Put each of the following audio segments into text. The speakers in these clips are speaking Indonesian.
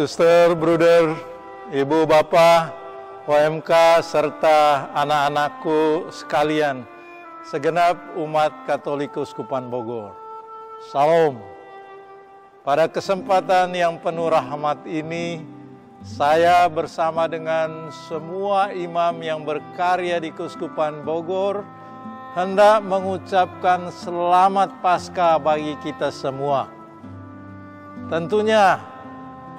suster, bruder, ibu, bapak, OMK, serta anak-anakku sekalian, segenap umat Katolik Uskupan Bogor. Salam. Pada kesempatan yang penuh rahmat ini, saya bersama dengan semua imam yang berkarya di Kuskupan Bogor hendak mengucapkan selamat Paskah bagi kita semua. Tentunya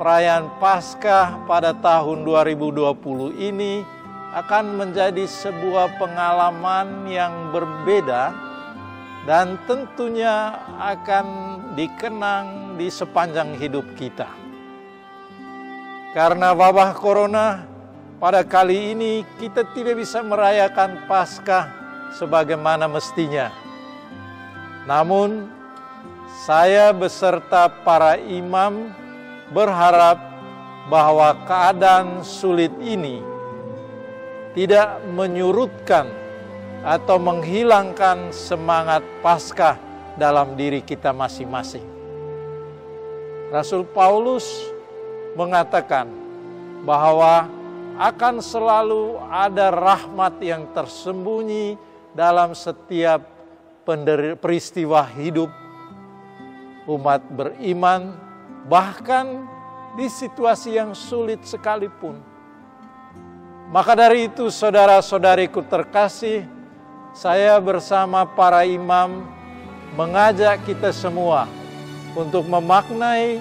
perayaan Paskah pada tahun 2020 ini akan menjadi sebuah pengalaman yang berbeda dan tentunya akan dikenang di sepanjang hidup kita. Karena wabah corona, pada kali ini kita tidak bisa merayakan Paskah sebagaimana mestinya. Namun, saya beserta para imam berharap bahwa keadaan sulit ini tidak menyurutkan atau menghilangkan semangat Paskah dalam diri kita masing-masing. Rasul Paulus mengatakan bahwa akan selalu ada rahmat yang tersembunyi dalam setiap peristiwa hidup umat beriman, bahkan di situasi yang sulit sekalipun. Maka dari itu, saudara-saudariku terkasih, saya bersama para imam mengajak kita semua untuk memaknai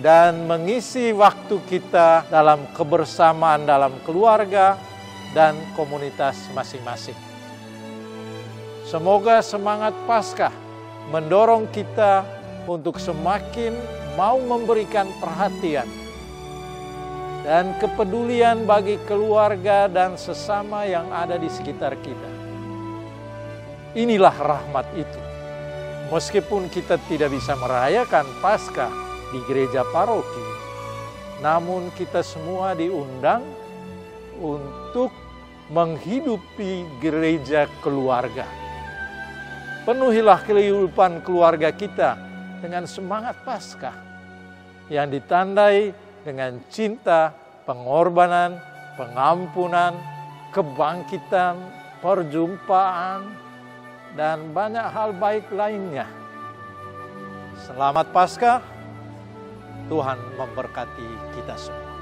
dan mengisi waktu kita dalam kebersamaan dalam keluarga dan komunitas masing-masing. Semoga semangat Paskah mendorong kita untuk semakin mau memberikan perhatian dan kepedulian bagi keluarga dan sesama yang ada di sekitar kita. Inilah rahmat itu. Meskipun kita tidak bisa merayakan Paskah di gereja paroki, namun kita semua diundang untuk menghidupi gereja keluarga. Penuhilah kehidupan keluarga kita dengan semangat Paskah yang ditandai dengan cinta, pengorbanan, pengampunan, kebangkitan, perjumpaan, dan banyak hal baik lainnya. Selamat Paskah, Tuhan memberkati kita semua.